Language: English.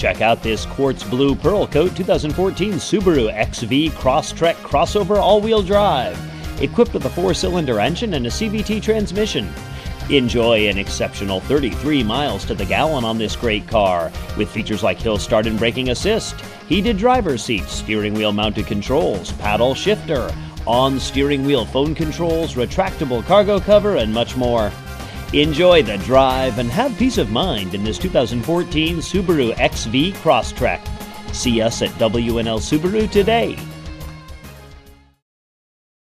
Check out this quartz blue pearl coat 2014 Subaru XV Crosstrek crossover all-wheel drive, equipped with a four-cylinder engine and a CVT transmission. Enjoy an exceptional 33 miles to the gallon on this great car, with features like hill start and braking assist, heated driver's seat, steering wheel mounted controls, paddle shifter, on steering wheel phone controls, retractable cargo cover, and much more. Enjoy the drive and have peace of mind in this 2014 Subaru XV Crosstrek. See us at W & L Subaru today.